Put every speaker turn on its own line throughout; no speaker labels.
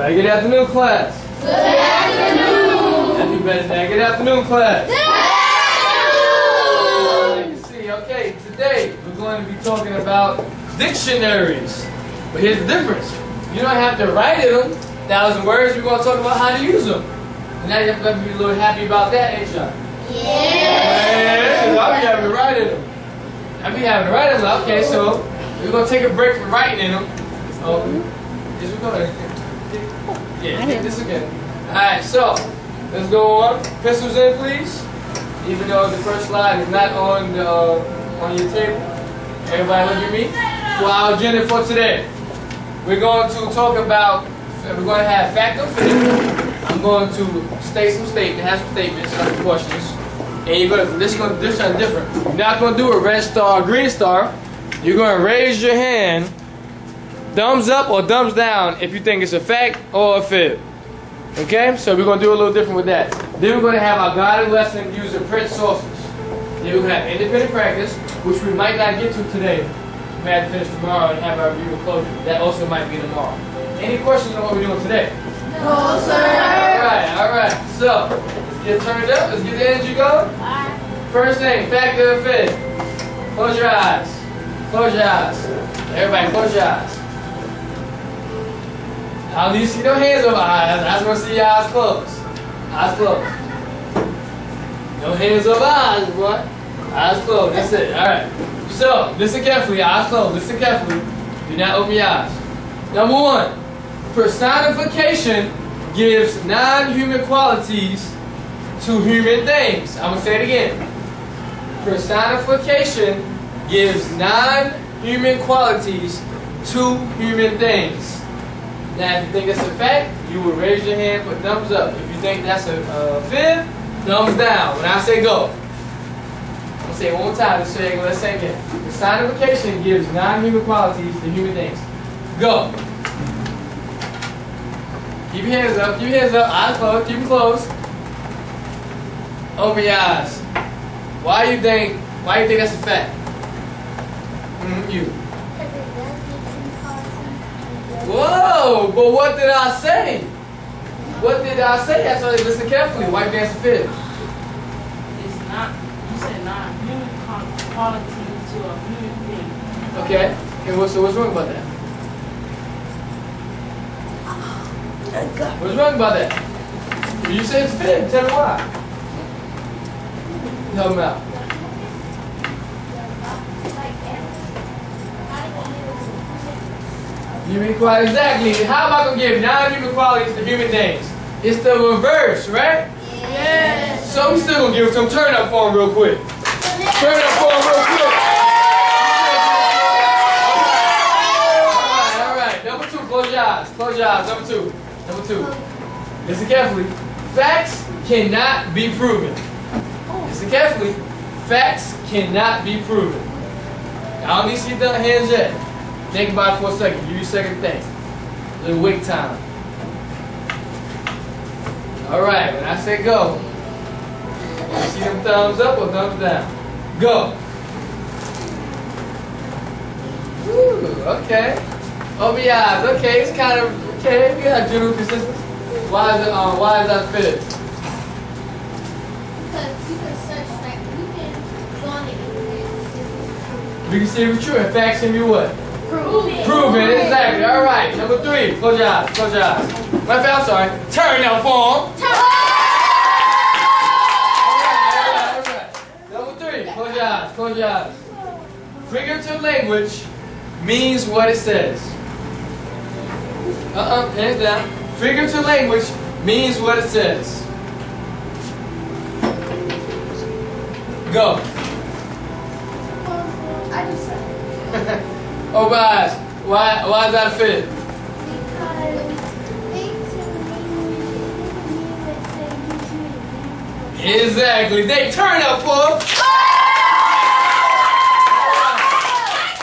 Right, good afternoon, class. Good afternoon. Happy better Good afternoon, class. Good afternoon. See, okay, today we're going to be talking about dictionaries. But here's the difference. You don't have to write in them, thousand words. We're going to talk about how to use them. And now you have to be a little happy about that, ain't you? Yeah. I'll be having to write them. I'll be having to write them. Okay, so we're going to take a break from writing in them. Oh, is we going to... Yeah, take this again. Alright, so, let's go on. Pencils in, please. Even though the first slide is not on the, uh, on your table. Everybody look at me. For our agenda for today, we're going to talk about, we're going to have fact or fiction. I'm going to state some statements, have some statements, some questions. And you're going to, this is going to do something different. You're not going to do a red star, green star. You're going to raise your hand thumbs up or thumbs down if you think it's a fact or a fib. Okay, so we're going to do a little different with that. Then we're going to have our guided lesson using print sources. Then we're to have independent practice, which we might not get to today. We might have to finish tomorrow and have our review and closure. That also might be tomorrow. Any questions on what we're doing today?
No, sir.
All right, all right. So, let's get turned up. Let's get the energy going. First thing, fact or fib. Close your eyes. Close your eyes. Everybody, close your eyes. How do you see no hands over eyes? Want to see your eyes closed. Eyes closed. No hands over eyes, boy. Eyes closed. That's it. All right. So, listen carefully. Eyes closed. Listen carefully. Do not open your eyes. Number one, personification gives non-human qualities to human things. I'm to say it again. Personification gives non-human qualities to human things. Now, if you think that's a fact, you will raise your hand, put thumbs up. If you think that's a uh, fib, thumbs down. When I say go, I'll say it one more time. Let's say, let's say again. Personification gives non-human qualities to human things. Go. Keep your hands up. Keep your hands up. Eyes closed. Keep them closed. Open your eyes. Why you think? Why you think that's a fact? Mm you. Whoa, but what did I say? What did I say? I told you listen carefully. White man's fit.
It's not, you said not human quality to a human thing.
Okay. And what, so what's wrong about that? What's wrong about that? You said it's fit. Tell me why. Tell me out. Human qualities, exactly. How am I going to give non-human qualities to human things? It's the reverse, right?
Yes.
So we still going to give some turn up for him real quick. Turn up for him real quick. All right, all right. Number two, close your eyes. Close your eyes. Number two. Number two. Listen carefully. Facts cannot be proven. Listen carefully. Facts cannot be proven. I don't need to see the hands yet. Think about it for a second. Give you a second to think. A little wait time. All right, when I say go, you see them thumbs up or thumbs down? Go. Ooh, okay. Open your eyes. Okay, it's kind of okay. We got general consistency. Why is it? Um, why is that fitted?
Because you can search like you can go on the internet.
We can see if it's true. In fact, see me what?
Prove it.
Prove it, exactly. All right, number three. Close your eyes. Close your eyes. My fault, I'm sorry. Turn that form.
Turn.
All right, all right. Number three. Close your eyes. Close your eyes. Figurative language means what it says. Uh-uh, hands down. Figurative language means what it says. Go.
I just said.
Oh, guys, why, why is that a fit? Exactly. They turn up for.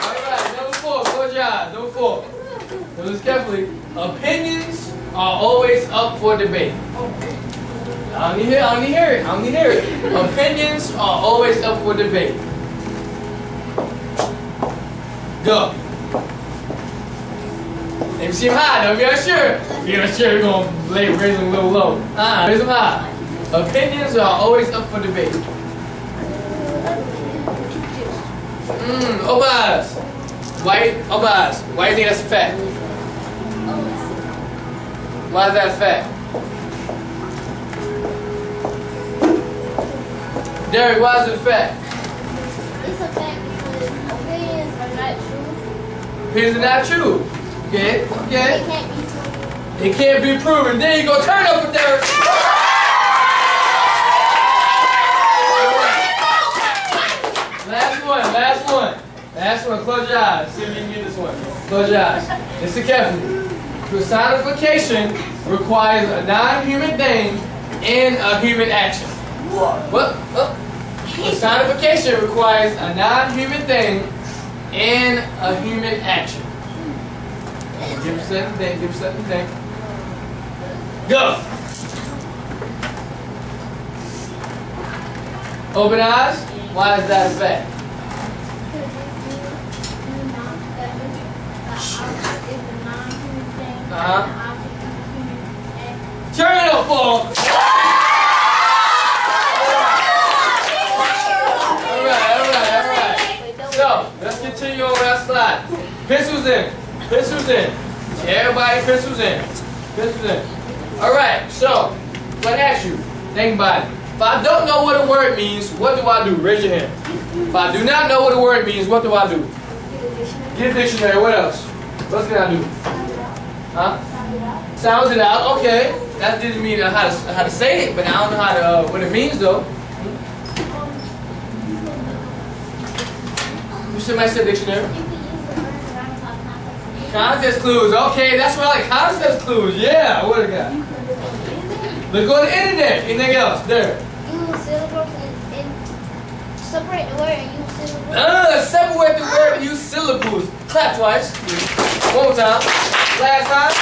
Alright, number four, your eyes. Number four. Listen carefully. Opinions are always up for debate. I don't need to hear, I don't need to hear it. I don't need to hear it. Opinions are always up for debate. Go. Let me see them high. Don't be unsure. You're unsure, you're going to lay, raise them a little low. Uh-uh, raise them high. Opinions are always up for debate. Mmm. White, open eyes. Why do you think that's a fact? Why is that fat? Derek, why is it a fact?
It's a fact because opinions are not
Opinions not true. Okay, okay.
can't be true.
It can't be proven. There you go. Turn up for Derek. Last one, last one. Last one. Close your eyes. See if you can get this one. Close your eyes. Listen carefully. Personification requires a non-human thing and a human action. What? What? Personification requires a non-human thing and a human action. Give think, give him something, think. Go! Open eyes. Why is that a fact?
If you do not, that means the object is a non-human thing.
Uh-huh.
and the object is a human act.
Turn it up, Paul! Alright, alright, alright. So, that slide. Pencils in. Pencils in. Everybody, pencils in. Pencils in. Alright, so, me ask you, think about it. If I don't know what a word means, what do I do? Raise your hand. If I do not know what a word means, what do I do? Get a dictionary. What else? What can I do? Huh? Sounds it out. Okay. That didn't mean how to, how to say it, but I don't know how to, uh, what it means though. You somebody said dictionary.
You can use the word around top context.
Context clues. Okay, that's what I like. Context clues. Yeah. What I got? Look on the internet. Anything else? There.
Use syllables and, and separate the word and use syllables.
Uh, separate the word and use syllables. Clap twice. One more time. Last time.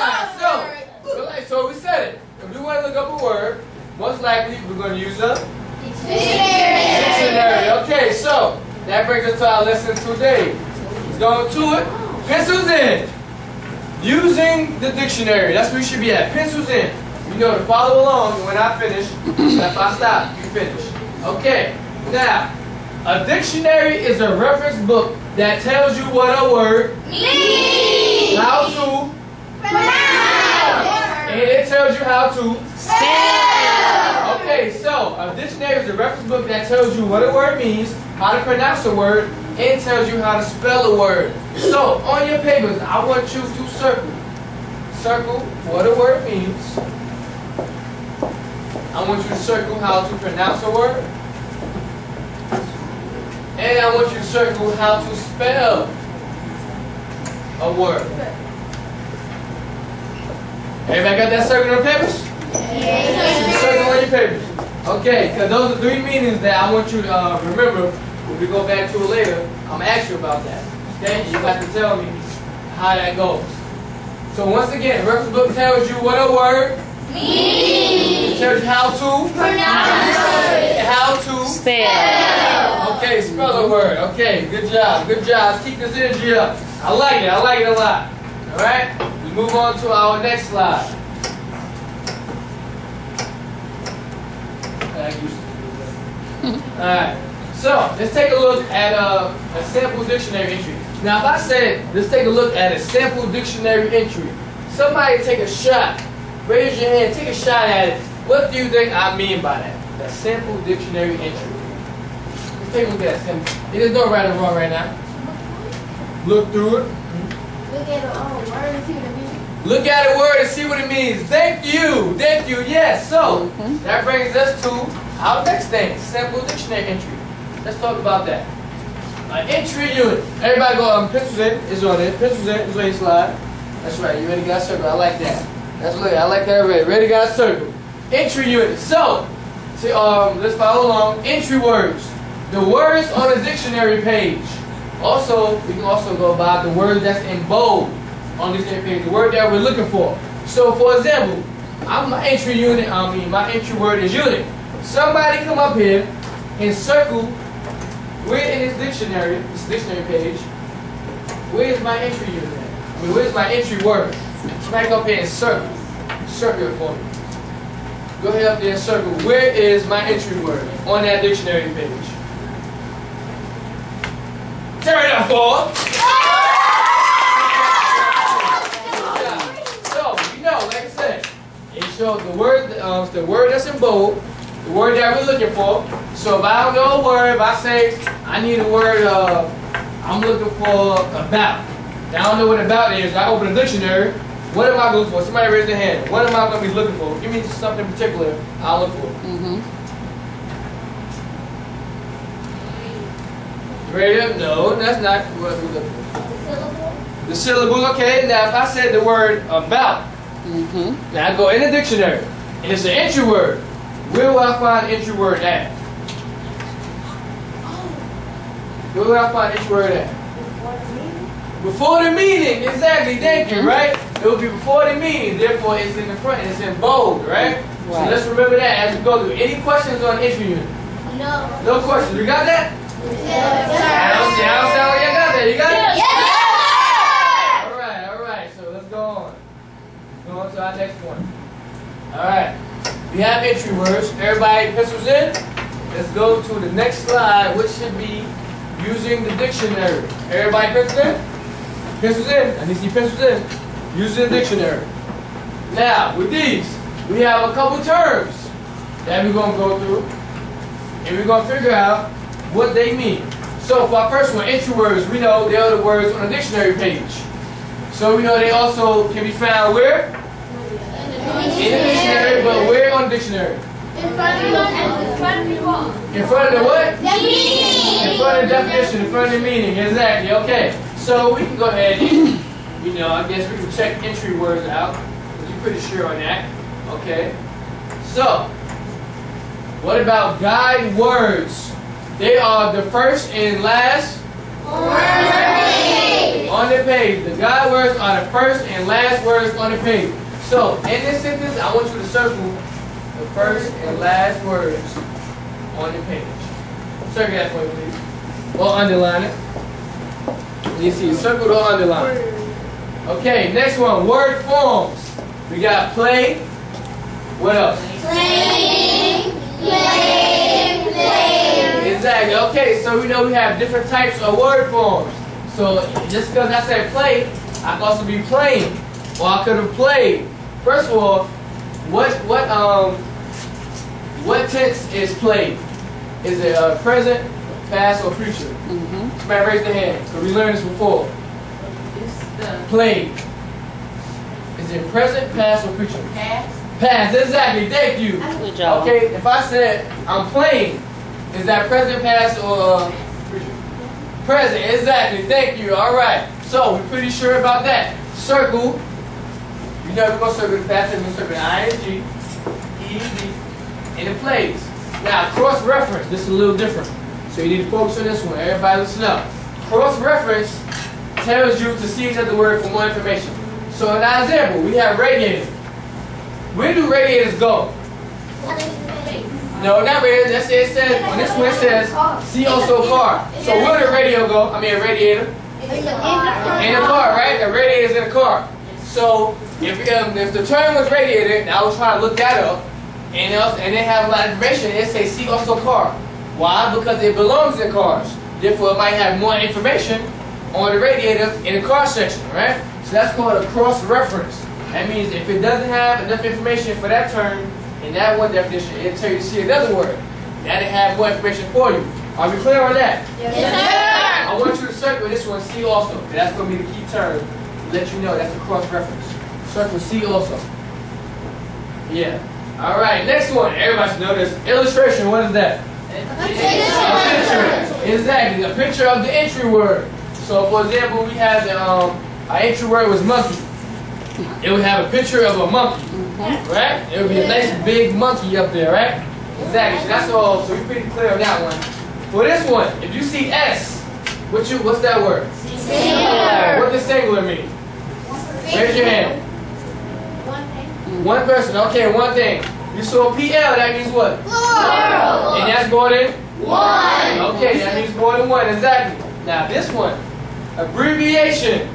Alright, so, relax. so we said it. If we want to look up a word, most likely we're going to use a dictionary. Okay, so that brings us to our lesson today. Let's go to it. Pencils in. Using the dictionary. That's where you should be at. Pencils in. You know to follow along when I finish. if I stop, you finish. Okay. Now, a dictionary is a reference book that tells you what a word, means. how to, and it tells you how to spell. Okay, so uh, a dictionary is a reference book that tells you what a word means, how to pronounce a word, and tells you how to spell a word. So on your papers, I want you to circle. Circle what a word means. I want you to circle how to pronounce a word. And I want you to circle how to spell a word. Everybody got that circle on papers? Yes. Circle on your papers. Okay, because those are three meanings that I want you to uh, remember when we go back to it later. I'm going to ask you about that. Okay? You have to tell me how that goes. So once again, reference book tells you what a word It tells you how to pronounce how to
Spell.
Okay, spell a word. Okay, good job. Good job. Keep this energy up. I like it. I like it a lot. All right. We move on to our next slide. All right. So let's take a look at a, a sample dictionary entry. Now, if I said let's take a look at a sample dictionary entry, somebody take a shot. Raise your hand. Take a shot at it. What do you think I mean by that? A sample dictionary entry. Let's take a look at that sample. There's no right or wrong right now. Look through it.
Look at the oh, word and see what it means.
Look at a word and see what it means. Thank you. Thank you. Yes. So that brings us to our next thing, simple dictionary entry. Let's talk about that. An entry unit. Everybody go, um, pencils in. Is on it. Pencils in. Is on your slide. That's right. You already got a circle. I like that. That's look. I like that already. Ready got a circle. Entry unit. So, see, um, let's follow along. Entry words. The words on the dictionary page. Also, we can also go by the word that's in bold on this page, the word that we're looking for. So, for example, I'm my entry unit. I mean, my entry word is unit. Somebody come up here and circle where in this dictionary, this dictionary page, where's my entry unit? I mean, where's my entry word? Go up here and circle. Circle it for me. Go ahead up there and circle. Where is my entry word on that dictionary page? Turn it up, for. So, you know, like I said, it shows the word, uh, the word that's in bold, the word that we're looking for. So if I don't know a word, if I say I need a word, uh, I'm looking for about. Now I don't know what about is. I open a dictionary. What am I looking for? Somebody raise their hand. What am I going to be looking for? Give me something in particular I'll look for.
Mm-hmm.
Ready? No, that's not what we're looking for.
The syllable.
The syllable, okay. Now if I said the word about,
Mm-hmm.
now I go in the dictionary, and it's an entry word. Where will I find entry word at? Where will I find entry word at? Before the meeting, exactly, thank you, right? It will be before the meeting, therefore it's in the front, and it's in bold, right? So let's remember that as we go through. Any questions on entry unit?
No.
No questions. You got that?
Yes,
I don't see, I don't sound like you got that. You got it?
Yes.
All right, all right. So let's go on. Go on to our next one. All right. We have entry words. Everybody, pencils in. Let's go to the next slide, which should be using the dictionary. Everybody, pencils in. Pencils in. I need to see pencils in. Using the dictionary. Now, with these, we have a couple terms that we're gonna go through, and we're gonna figure out what they mean. So for our first one, entry words, we know they are the words on the dictionary page. So we know they also can be found where? In the dictionary, but where on dictionary?
In front of you. In front of you.
In front of the what?
The meaning.
In front of the definition, in front of the meaning, exactly, okay. So we can go ahead and, you know, I guess we can check entry words out. You're pretty sure on that. Okay. So, what about guide words? They are the first and last on the page. The guide words are the first and last words on the page. So, in this sentence, I want you to circle the first and last words on the page. Circle that for me, please. Or underline it. You see, circle or underline. Okay, next one, word forms. We got play. What else?
Playing. Playing. Playing.
Exactly. Okay, so we know we have different types of word forms. So just because I said play, I can also be playing, or I could have played. First of all, what what um what tense is played? Is it uh, present, past, or future?
Mm-hmm.
Somebody raise their hand. Because we learned this before.
It's the
Played. Is it present, past, or future?
past.
Past. Exactly. Thank you.
Good job.
Okay, if I said I'm playing, is that present, past, or uh, present? Exactly. Thank you. All right. So we're pretty sure about that. Circle. You know we're gonna circle the we're circle the ing, ed, and it plays. Now cross-reference. This is a little different. So you need to focus on this one. Everybody listen up. Cross-reference tells you to see another word for more information. So in our example, we have radiator. Where do radiators go? No, not radiator. That's it. It says on this one it says see also car. So where did radio go? I mean a radiator in a car, right? A radiator is in a car. So if um, if the term was radiator, and I was trying to look that up, and else and they have a lot of information, it say see also car. Why? Because it belongs in cars. Therefore, it might have more information on the radiator in the car section, right? So that's called a cross reference. That means if it doesn't have enough information for that term in that one definition, it'll tell you to see another word. That'll have more information for you. Are we clear on that? Yes. I want you to circle this one, see also. That's going to be the key term. Let you know that's a cross reference. Circle see also. Yeah. All right, next one. Everybody should know this. Illustration, what is that? A picture. Exactly, a picture of the entry word. So, for example, we had the, um, our entry word was monkey. It would have a picture of a monkey, right? It would be a nice big monkey up there, right? Exactly. So that's all. So we're pretty clear on that one. For this one, if you see S, what you what's that word? What does singular mean? Raise your hand. One person. Okay, one thing. You saw PL. That means what? And that's more than. One. Okay, that means more than one. Exactly. Now this one, Abbreviation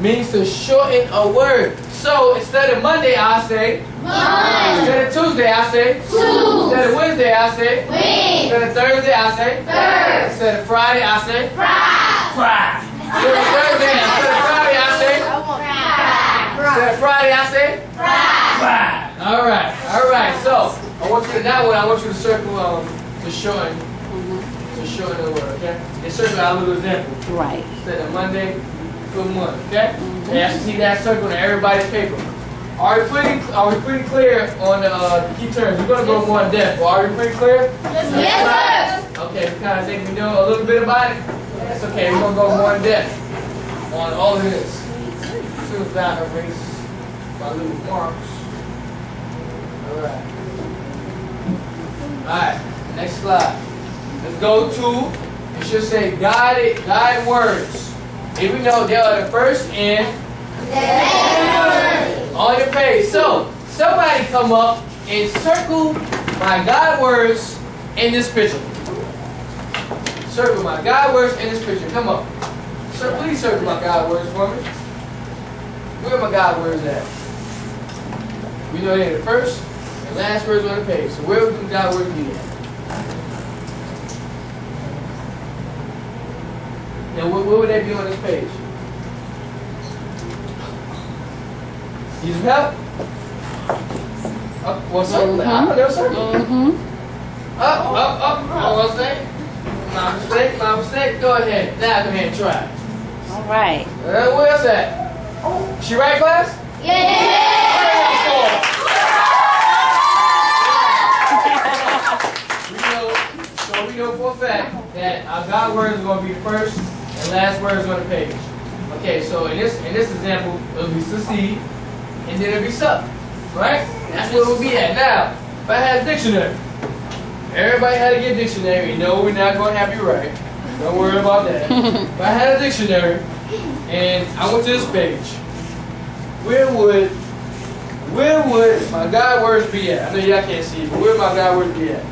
means to shorten a word. So instead of Monday, I say
Monday.
Instead of Tuesday, I say
Tuesday.
Instead of Wednesday, I say
Wednesday.
Instead of Thursday, I say
Thursday.
Instead of Friday, I say
Friday.
Friday. Instead of Thursday, instead of Friday, I say Instead of Friday, I say Friday. All right, all right. So I want you to that one. I want you to circle um to shorten to shorten the word. Okay, and circle our little example.
Right.
Instead of Monday, good month. Okay, and you have to see that circle in everybody's paper. Are we pretty? Are we pretty clear on the, uh, key terms? We're gonna go more in depth. But are we pretty clear?
Yes, sir.
Okay, we kind of think we know a little bit about it. That's okay. We're gonna go more in depth on all of this. As I erase my little marks. All right. All right. Next slide. Let's go to. It should say guided guide words. Here we know they are the first in on your page. So somebody come up and circle my guide words in this picture. Circle my guide words in this picture. Come up. Sir, please circle my guide words for me. Where my guide words at? We know they're the first and last words on the page. So where would the guide words be at? Now, where, where would they be on this page? Need some help? Up, what's up? I don't know, circle.
Mm-hmm.
Up, up, up. All I'm. My mistake, my mistake. Go ahead. Now go ahead and try.
All right.
Uh, where else at? She right, class? We know, so we know for a fact that our guide word is going to be first and last words on the page. Okay, so in this in this example, it'll be succeed, and then it'll be suck. Right? That's what it will be at. Now, if I had a dictionary, everybody had to get a dictionary. No, we're not going to have you right. Don't worry about that. if I had a dictionary, and I went to this page, where would where would my guide words be at? I know y'all can't see, but where would my guide words be at?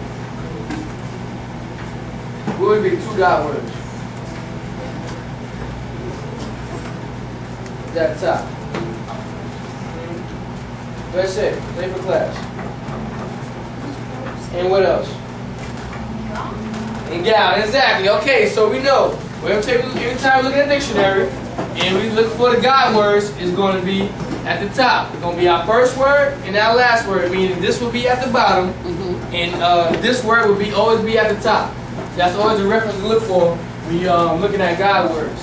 Where would be two guide words? That top. That's it. Play for class. And what else? And gown, exactly. Okay, so we know. Take anytime we look at a dictionary and we look for the guide words, is gonna be at the top. It's gonna be our first word and our last word, meaning this will be at the bottom and uh, this word will be always be at the top. That's always a reference to look for when you're um, looking at guide words.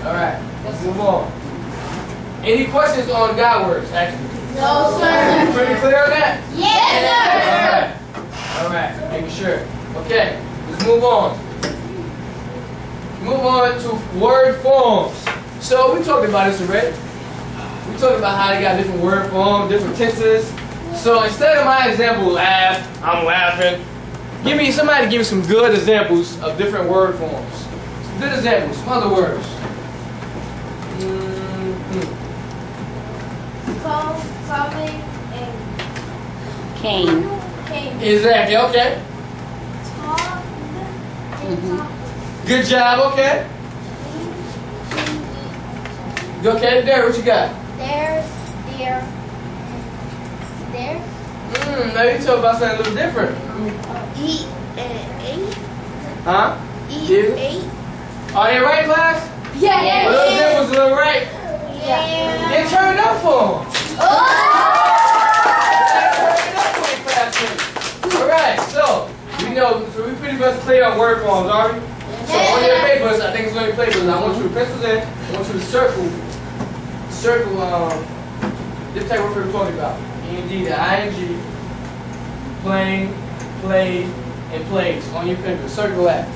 Alright, let's move on. Any questions on guide words, actually?
No, sir.
Pretty clear on that?
Yes,
All right. All right. Making sure. Okay. Let's move on. Move on to word forms. So we talked about this already. We talked about how they got different word forms, different tenses. So instead of my example, laugh, I'm laughing. Give me somebody give me some good examples of different word forms. Some good examples, some other words. Mhm.
Call, calling, and
Cane.
came.
Exactly. Okay.
Talk, and
Mhm.
Good job. Okay. Okay, there. What you got?
There's, there, there.
Mm, now you talk about something a little different.
Eat and eight.
Huh?
Eat,
Yeah.
eight.
Are they right, class?
Yeah.
A little difference, a little right.
Yeah.
Get turned up for them.
Oh!
All right, so we know, so we pretty much clear on word forms, are we? So on your papers, I think it's going to be papers. I want you to pencil in. I want you to circle, circle um, this type of word we're talking about. ing, the ing, playing, played, and plays on your paper. Circle that.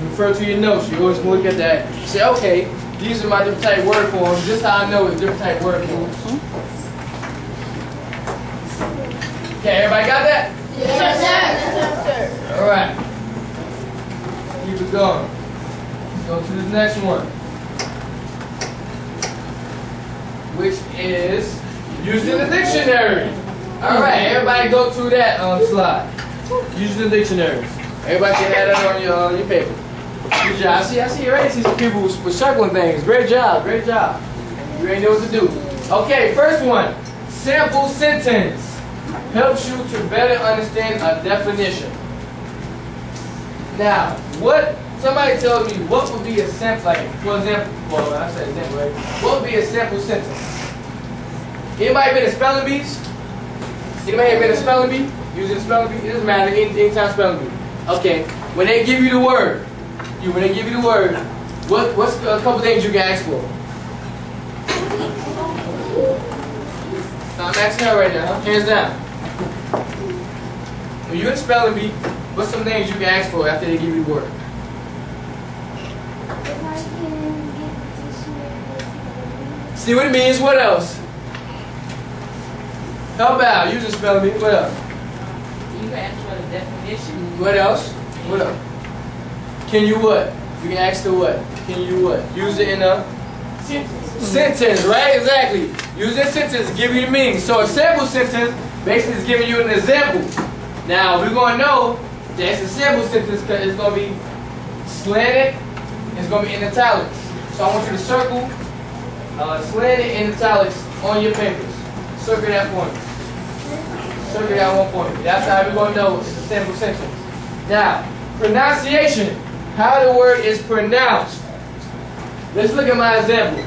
You refer to your notes. You always look at that. Say, okay, these are my different type word forms. This is how I know it's different type word forms. Okay, everybody got that?
Yes, sir. Yes, sir.
All right. Keep it going. Let's go to the next one. Which is used in the dictionary. All right, everybody go to that um, slide. Using the dictionary. Everybody can add that on your, on your paper. Good job. I see, I see, already see some people were circling things. Great job, great job. You already know what to do. Okay, first one. Sample sentence helps you to better understand a definition. Now, what somebody tells me what would be a sample like for example well I said example right? What would be a sample sentence? Anybody been a spelling bees? Anybody been a spelling bee? Using spelling bee? It doesn't matter, any anytime spelling bee. Okay. When they give you the word, you when they give you the word, what what's a couple things you can ask for? I'm asking her right now, hands down. When you're in spelling bee, what's some things you can ask for after they give you the word?
If I can get the dictionary,
See what it means, what else? How about using spelling bee, what else?
You can ask for the definition.
What else? What else? Can you what? You can ask the what? Can you what? Use it in a sentence, right? Exactly. Use this sentence to give you the meaning. So a sample sentence basically is giving you an example. Now we're gonna know a sample sentence because it's gonna be slanted. It's gonna be in italics. So I want you to circle uh, slanted in italics on your papers. Circle that me. Circle that one point. That's how we're gonna know it's a sample sentence. Now, pronunciation. How the word is pronounced. Let's look at my example.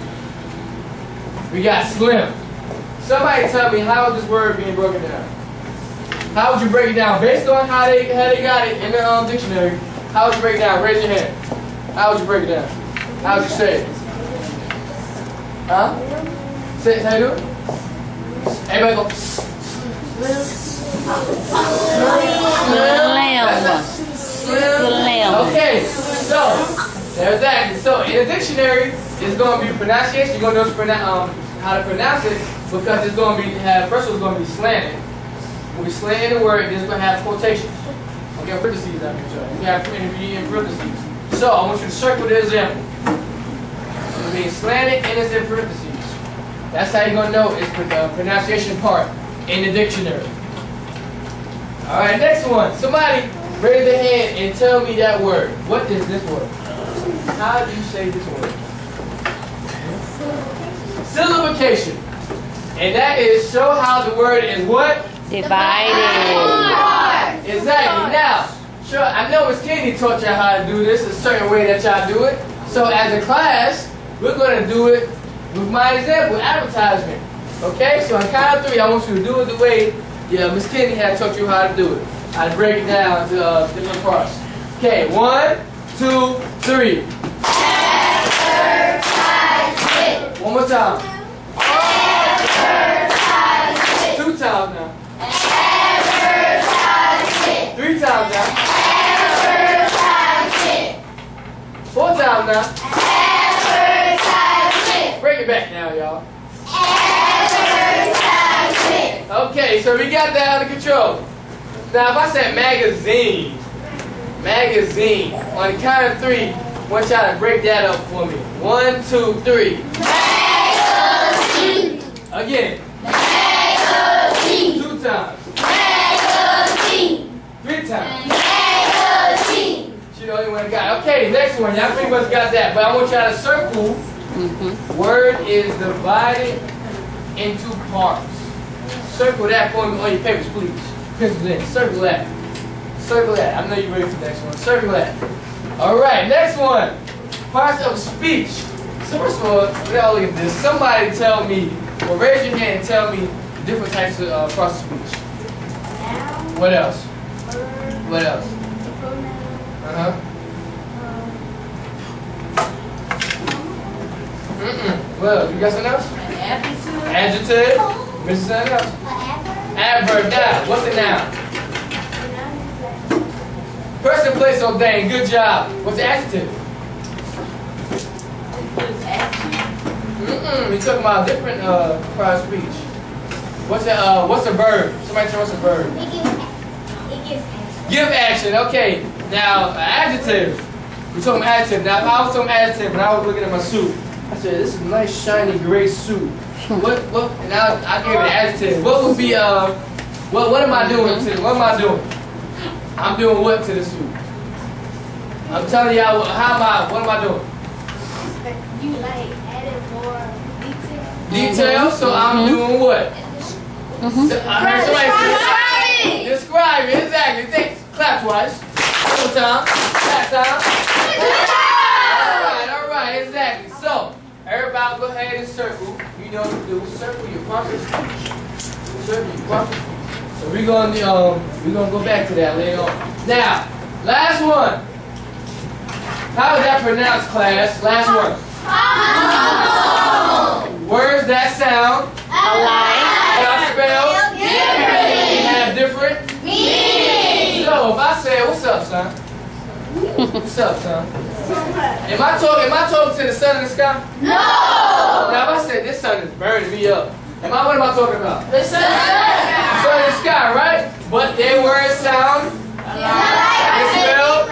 We got slim. Somebody tell me how is this word being broken down? How would you break it down? Based on how they how they got it in the um, dictionary, how would you break it down? Raise your hand. How would you break it down? How would you say it? Huh? Say, how you do it? Everybody go.
Slim. Slim.
Okay, so there's that. So in a dictionary, it's going to be pronunciation. You're going to know um, how to pronounce it because it's going to be have first of all it's going to be slanted. When we slant the word, going to have quotations. Okay, parentheses. I'm sure. You have intermediate in parentheses. So I want you to circle the example. It's being slanted and it's in parentheses. That's how you're going to know it's the uh, pronunciation part in the dictionary. All right, next one. Somebody raise their hand and tell me that word. What is this word? How do you say this word? Syllabication. And that is show how the word is what?
Divided.
Exactly. Now, sure, I know Miss Kenny taught y'all how to do this a certain way that y'all do it. So as a class, we're going to do it with my example, advertisement. Okay? So on count of three, I want you to do it the way yeah, Miss Kenny had taught you how to do it. I'd break it down to uh, different parts. Okay, one, two, three. One more time. Two times now. Three times now. Four times now. Break it back now, y'all. Okay, so we got that under control. Now, if I said magazine, magazine, on the count of three, I want y'all to break that up for me. One, two, three. Magazine. Again. Magazine. Two times. Only one that got it. Okay, next one. Y'all pretty much got that. But I want y'all to circle.
Mm-hmm.
Word is divided into parts. Circle that for me on your papers, please. Pencils in. Circle that. Circle that. I know you're ready for the next one. Circle that. All right, next one. Parts of speech. So first of all, we all look at this. Somebody tell me, or raise your hand and tell me different types of uh, parts of speech. What else? What else? Uh huh. Mm-mm. You got something else?
An adjective.
Adjective. Mrs. Something else?
adverb,
Adverb. What's a noun?
noun is that
Person, place, or thing. Good job. What's the adjective? Mm-mm. We talking about different uh part of speech. What's a uh, what's a verb? Somebody tell us a verb.
It gives, it gives action.
Give action. Okay. Now, adjective. We're talking adjective. Now, if I was talking adjective and I was looking at my suit, I said, "This is a nice shiny gray suit." What? What? And I, I gave it an adjective. What would be uh? What? What am I doing to? What am I doing? I'm doing what to the suit? I'm telling y'all, what- how am I, what am I doing?
You like added more detail.
Detail, so I'm
Mhm.
doing what?
Mhm.
I heard somebody say, describe it, exactly. Thanks. Clap twice. One time. Clap time. Alright, alright, exactly. So, everybody go ahead and circle. You know what to do. Circle your proper speech. Circle your proper speech. So we're gonna um we're gonna go back to that later on. Now, last one. How is that pronounced, class? Last one. Words that sound
Alike.
are spelled
Different.
have different So if I say, what's up, son? What's up, son? Am I talking? Am I talking to the sun in the sky?
No.
Now if I say this sun is burning me up, am I? What am I talking about? The sun Sun in the sky, right? But their words sound and spelled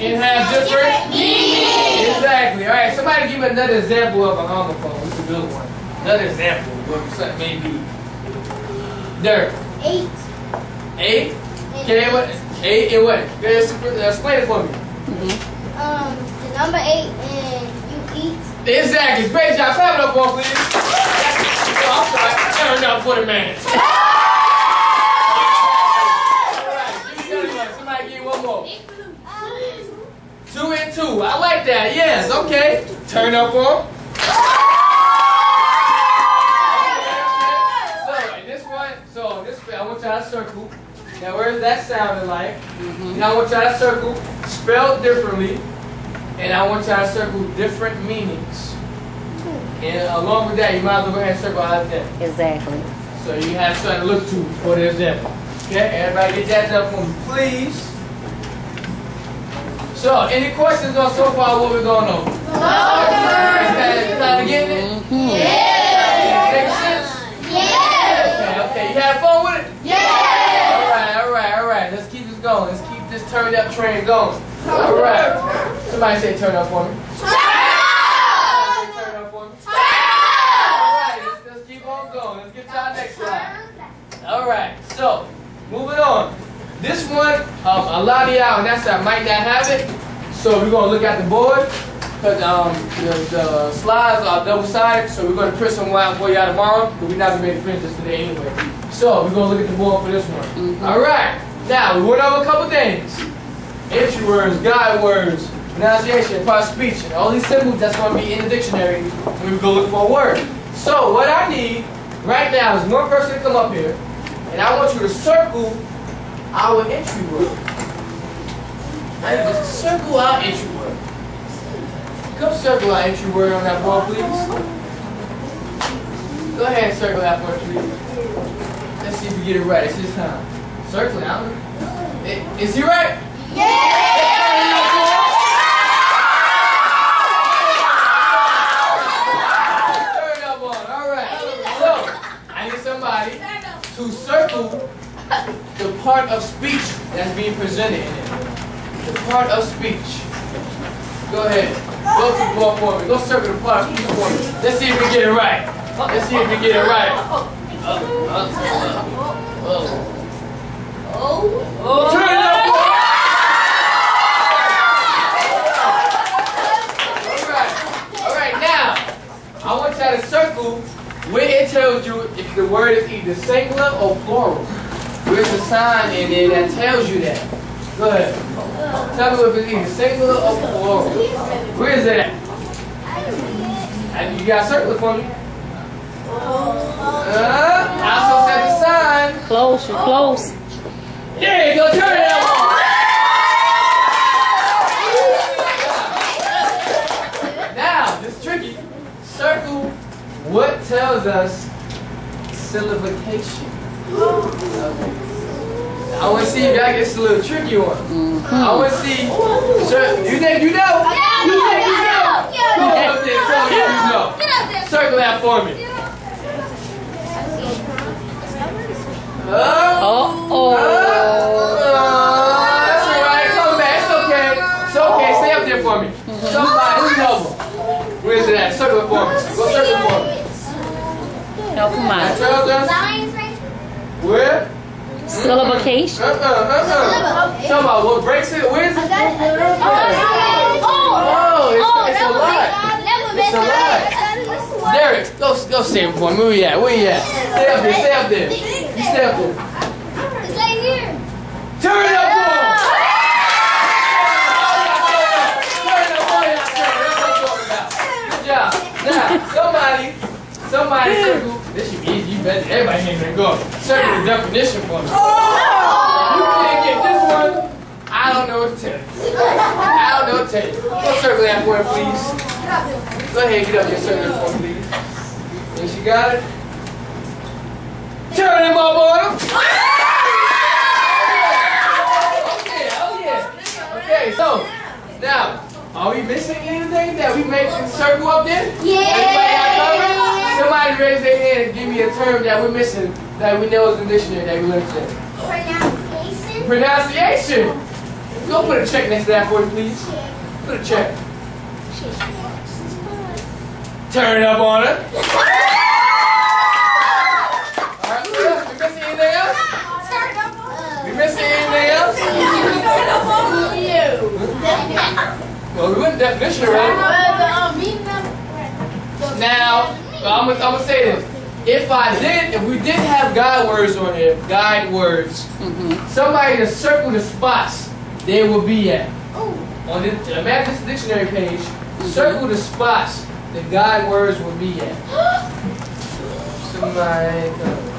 and have different. Exactly. All right. Somebody give me another example of a homophone. What's a good one? Another example. What something maybe? Dirt.
Eight.
Eight. Okay. What? Eight and what? Guys, Explain it for me.
Um, the number eight and you eat.
Exactly. Great job. Clap it up for please. Oh, I'm sorry. Turn up for the man. All right. Give me another one. Somebody give me one more. Two and two. I like that. Yes. Okay. Turn up for him. So in this one, so in this I want y'all to circle. Now where's that sounding like? Now I want y'all to circle spelled differently, and I want y'all to circle different meanings. And along with that, you might as well go ahead and circle out of that.
Exactly.
So you have something to look to for the example. Okay, everybody get that done for me, please. So, any questions on so far what we're going on? Kind of getting it?
Mhm.
Make sense? Okay, okay. You had fun with it? All right, all right, all right. Let's keep this going. Let's keep this turned up train going. All right. Somebody say turn up for me. Turn up for me. All right, let's, let's keep on going. Let's get to our next slide. All right, so moving on. This one, um, a lot of y'all on that side might not have it, so we're gonna look at the board because um, the, the slides are double-sided, so we're gonna print some out for y'all tomorrow, but we're not gonna be able to print this today anyway. So we're gonna look at the board for this one. All right, now we went over a couple things: entry words, guide words, pronunciation, part speech, and all these symbols that's gonna be in the dictionary when we go look for a word. So what I need right now is one person to come up here, and I want you to circle our entry word. I need to circle our entry word. Come circle our entry word on that board, please. Go ahead and circle that us, please. Let's see if we get it right. It's this time. Circle Is he right? Third up one. All right. So, I need somebody to circle the part of speech that's being presented in it. The part of speech. Go ahead. Go to the board for me. Go circle the part of speech for me. Let's see if we get it right. Let's see if we get it right. Uh, uh, uh, uh. Turn it up, boy. Alright. Alright, now, I want where it tells you if the word is either singular or plural. There's a sign in there that tells you that. Go ahead. Tell me if it's either singular or plural. Where is it at? And you got circle for me. Uh, I also said the sign.
Close, you're close.
There you go, turn it up. Now, this is tricky. Circle what tells us syllabication. Okay. I want to see if y'all get a little tricky one. I want to see. Sure, you think you know? You think you know? Come on up there, tell me you know. Circle that for me. That's alright. Come back. It's okay. It's okay. Stay up there for me. Somebody, who's helpful? Where is it at? Circle it for me. Go circle it for me.
No, come
That
on.
tells us where?
Syllabication.
Uh-uh, uh-uh. Talking about what breaks it. Where is it? Oh, oh it's, oh, it's a lot. It's a lot. Derek, go go say it for me. Where you at? Where you at? Stay up there. Stay up there. You stay up there.
It's right here.
Turn it up, boy. Turn it up, boy. What I'm talking about. Good job. Now, somebody, somebody circle. This should be easy. You bet everybody ain't gonna go. Circle the definition for me. Oh! You can't get this one. I don't know what to tell you. I don't know what to tell you. Go circle that for me, please. Go ahead, get up here, circle for me, please. Yes, you got it. Turn him up on him. Oh yeah, oh yeah. Okay, so now, are we missing anything that we make the circle up there? Everybody got covered? Somebody raise their hand and give me a term that we're missing that we know is in the dictionary that we learned today.
Pronunciation.
Pronunciation. Go put a check next to that for me, please. Put a check. Turn it up on it. Alright, what else? We missing anything else? We missing anything else? Well, we went definition already. Now, I'm gonna, I'm gonna say this. If I did, if we did have guide words on here, guide words, mm-hmm. somebody to circle the spots they will be at. Oh. On the imagine this dictionary page, circle the spots the guide words will be at. Somebody, go.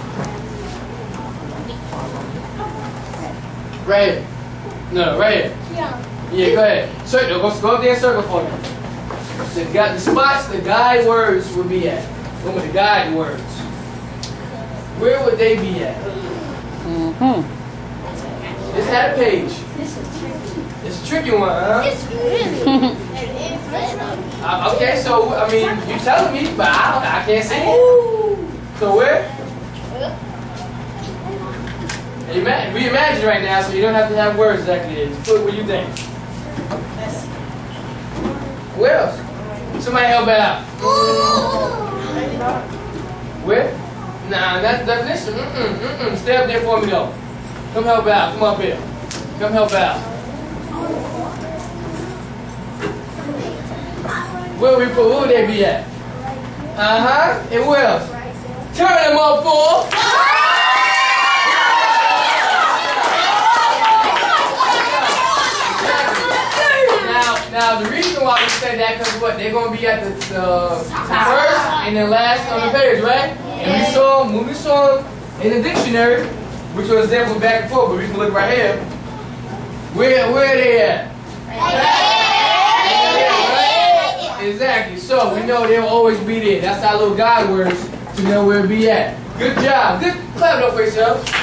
right here. No, right here. Yeah, go ahead. Circle, go, go up there and circle for me. The, the spots the guide words will be at. What were the guide words? Where would they be at?
Mm-hmm.
Just had a page. This is tricky. It's a tricky one, huh?
It's really.
Uh, okay, so I mean, you're telling me, but I, I can't see it. So where? Ima- we imagine right now, so you don't have to have words exactly. Just put what you think. Where else? Somebody help it out. Where? Nah, that's definition. Mm-mm, mm-mm. Stay up there for me though. Come help out. Come up here. Come help out. Where we put? Where they be at? Uh huh. And where else? Turn them up, fool. Now, the reason why we say that because what they're gonna be at the, the, the first and then last on the page, right? And we saw 'em- when we saw 'em in the dictionary, which was example back and forth, but we can look right here. Where where are they at? Exactly. So we know they'll always be there. That's our little guide words to know where it be at. Good job. Good. Clap it up for yourself. Clap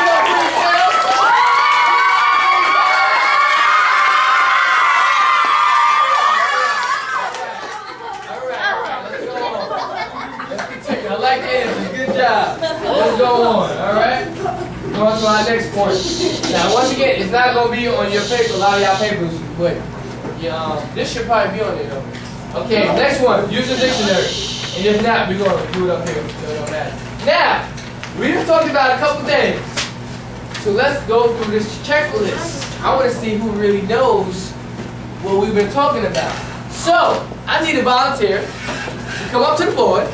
it up for yourself. All right, all right. Let's go on. Let's continue. I like the energy. Good job. Let's go on. All right. Go on to our next point. Now, once again, it's not gonna be on your paper. A lot of y'all papers, but yeah, um, this should probably be on there though. Okay, next one. Use a dictionary. And if not, we're gonna do it up here. So it don't matter. Now, we just talked about a couple things. So let's go through this checklist. I want to see who really knows what we've been talking about. So, I need a volunteer to come up to the board,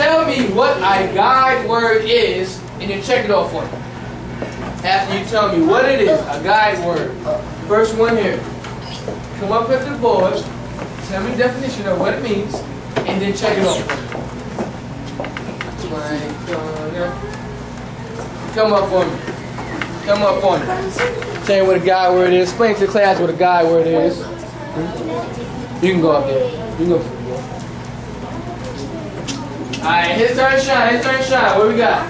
tell me what a guide word is, and then check it off for me. After you tell me what it is, a guide word. First one here. Come up to the board, tell me the definition of what it means, and then check it off for me. Like. Come up for me. Come up for me. Tell me what a guide word is. Explain to the class what a guide word is. Hmm? You can go up there. You can go. Alright, his turn shine. His turn shine. What we got?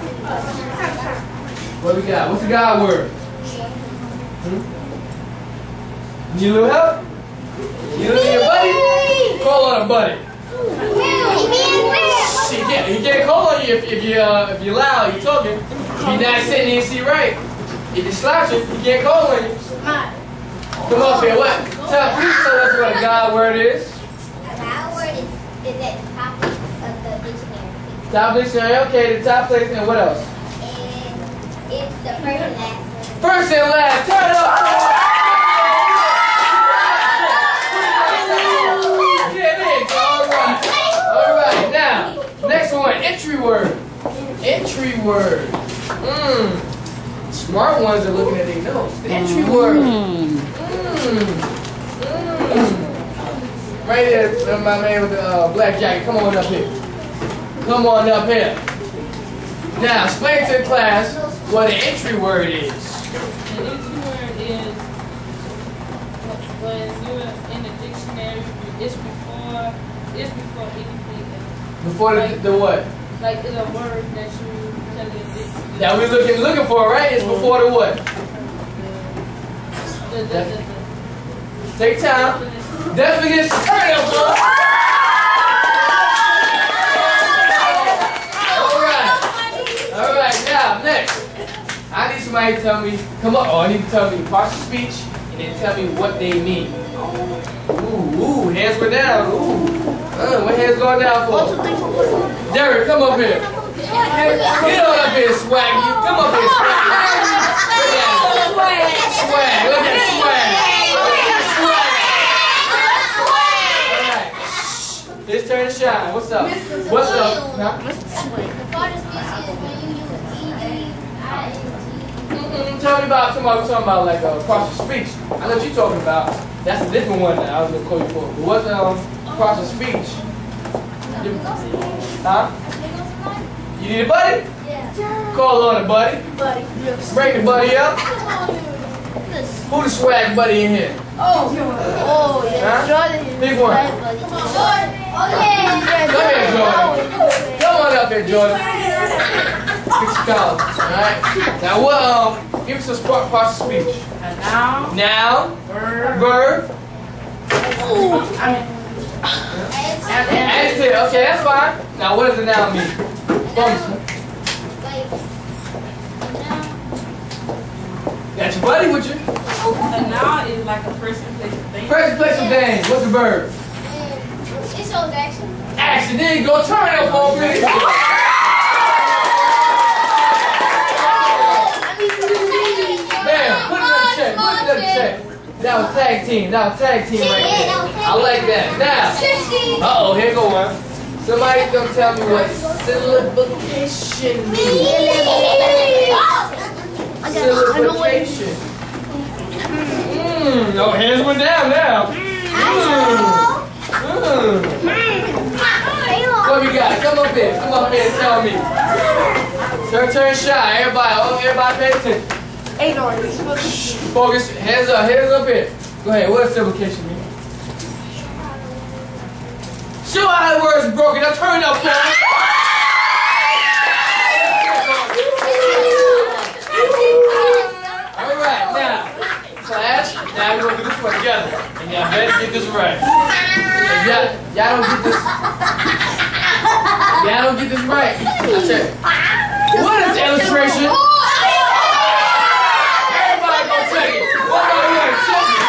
What we got? What's the guide word? Hmm? Need a little help? You need a buddy? Call on a buddy. He can't, he can't call on you if, if you uh, if you're loud, you're talking. If you're not sitting and see right. If you're slouching, he can't call on you. Come up here. What? Tell, please tell us what a guide word is.
That word is, is at Top dictionary,
okay, the top place, and what else?
And it's the first and last.
First and last, turn it up! Next one, entry word. Entry word. Mmm. Smart ones are looking at their notes. Entry word. Mmm. Mmm. Right there, my man with the uh, black jacket. Come on up here. Come on up here. Now, explain to the class what an entry word is.
An entry word is when you're in the dictionary, it's before it's before anything else.
Before the, the what?
Like it's a word that you tell the dictionary.
That we're looking looking for, right? It's before the what?
The, the, the,
Take time.
Definition.
Turn it up, Next, I need somebody to tell me. Come on. Oh, I need to tell me parts of speech and then tell me what they mean. Ooh, ooh, hands were down. Ooh. Uh, what hands going down for? Derek, come up here. Get on up here, swag. You come up here, swag. Swag. Look at. Swag. Look at swag. Alright. It's turn to shine. What's up? What's up? Huh?
The part of speech is when you use ed,
Mm-mm, Tell me about somebody talking about like uh, cross of speech. I know what you're talking about. That's a different one that I was gonna call you for. But what's um cross of speech? You- Huh? You need a buddy?
Yeah.
Call on a buddy.
Buddy.
Break the buddy up.
This.
Who the swag buddy in here?
Oh. Oh, yeah.
Huh?
Jordan is
Pick one.
right, buddy. Jordan. Oh, yeah.
Come here, Jordan. Come on up here, Jordan. Fix your collar. Alright. Now what um give us a spark parts of speech.
A noun,
Noun,
verb,
verb, adjective. Okay, that's fine. Now what does a noun mean? Focus.
Like, now,
Got your buddy with you.
a noun is like a person, place, or thing.
Present place of things. What's the verb?
and it shows action.
Action. There you go. Turn it up on me. Bam. Put it in the check. Put it in the check. That was tag team. That was tag team right there. I like that. Now. Uh oh, here go one. Somebody come tell me what syllabication means. Syllabication. Mmm. No hands went down now. Mmm. Mmm. What we got? Come up here. Come up here and tell me. Turn, turn, shy. Everybody, oh, everybody pay attention.
Eight.
Focus. Hands up. Hands up here. Go ahead. What does syllabication mean? Show how the words broken. Now turn up, Paul. All right, now, class, now we're gonna do this one together, and y'all better get this right. Y'all, y'all don't get this, y'all don't get this right. I said, what is illustration? Everybody go check it. One by one, check it.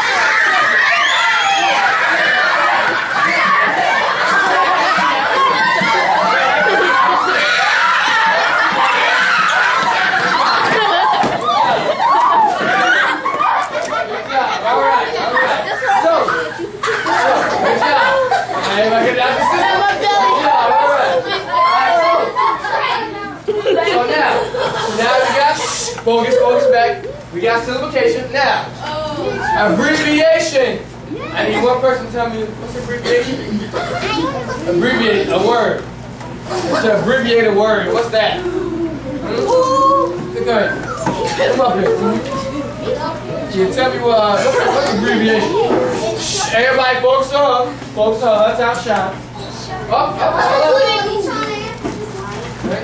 Good job. All right, all right. So, so, good job. Everybody get out the system. Good job. All right. All right, so, so now, now we got focus, focus back. We got syllabication. Now, abbreviation. I need one person to tell me what's abbreviation. Abbreviate a word. To abbreviate a word. What's that? Hmm? Ahead. Come up here. Yeah, tell me what, uh, what's, what's abbreviation? Shh, Everybody focus on. Focus on. Let's out shine. Up, up, up, up, up.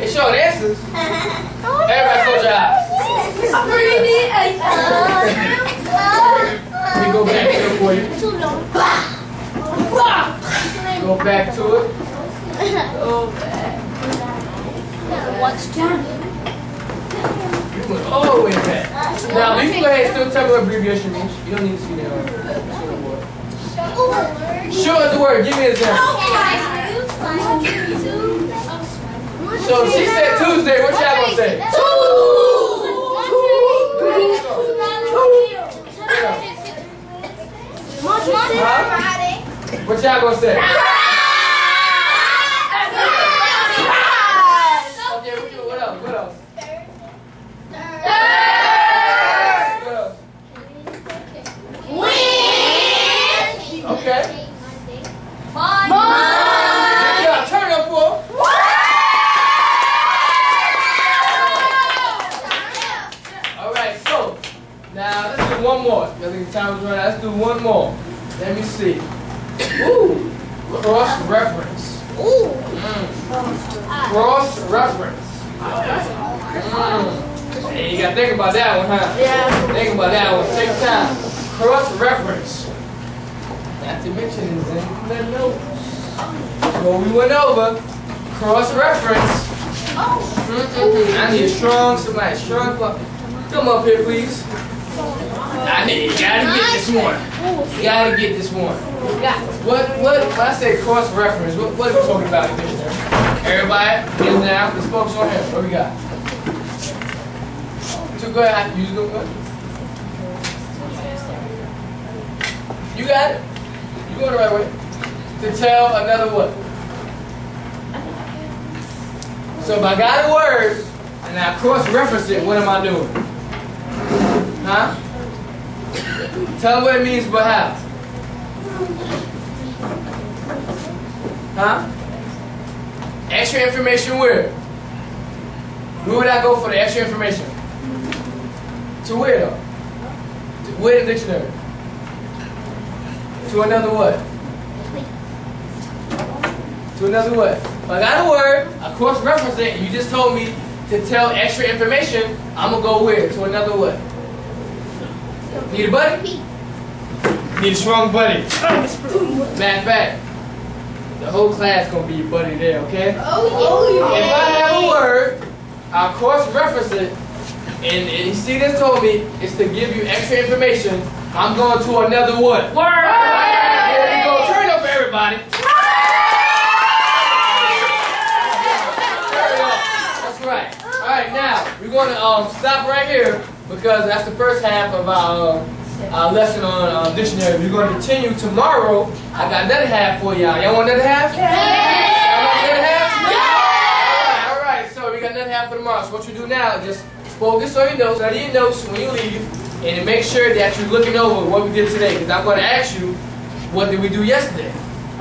It's showing answers. Everybody close your eyes. Let me go back to it for you. Go back to it.
What's John?
You went all the way back. Now, can go ahead and still tell me what abbreviation means. You don't need to see that. uh, Show us the word. Give me an example. So she said Tuesday. What y'all gonna say? What y'all gonna say? do one more. I think the time's running out. Let's do one more. Let me see. Ooh. Cross reference.
Ooh. Mm.
Cross reference. Mm. Hey, you gotta think about that one, huh?
Yeah.
Think about that one. Take time. Cross reference. Not to mention is in the notes. What we went over cross reference. Oh. -mm -mm. I need a strong, somebody strong. Come up here, please. I need. You gotta get this one. You gotta get this one. What? What? When I say cross reference, what, what are we talking about in dictionary? Everybody, get down. Let's focus on him. What we got? Two, go ahead. You go. go. You got it. You going the right way. To tell another what? So if I got a word and I cross-reference it, what am I doing? Huh? Tell what it means, but how? Huh? Extra information where? Where would I go for the extra information? To where though? To where the dictionary? To another what? To another what? I got a word, I cross-reference it, and you just told me to tell extra information, I'm gonna go where? To another what? Need a buddy? Need a strong buddy. Matter of fact, the whole class gonna be your buddy there, okay?
Oh,
If I have a word, I'll cross-reference it, and, and you see this told me it's to give you extra information. I'm going to another what?
Word.
There you go. Turn up for everybody. Turn it up. That's right. All right, now we're going to um, stop right here because that's the first half of our, uh, our lesson on uh, dictionary. We're going to continue tomorrow. I got another half for y'all. Y'all want another half? Y'all another half? All right, all right. So we got another half for tomorrow. So what you do now is just focus on your notes, study your notes when you leave, and then make sure that you're looking over what we did today. Because I'm going to ask you, what did we do yesterday?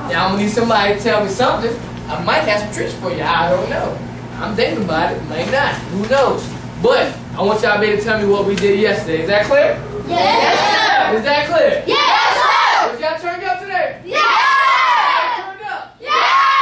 Now I'm gonna need somebody to tell me something. I might have some tricks for you. I don't know. I'm thinking about it. Might not. Who knows? But I want y'all to tell me what we did yesterday. Is that clear?
Yes, yes sir.
Is that clear? Yes, sir. Was y'all turned up today? Yes. Turned up.
Yes.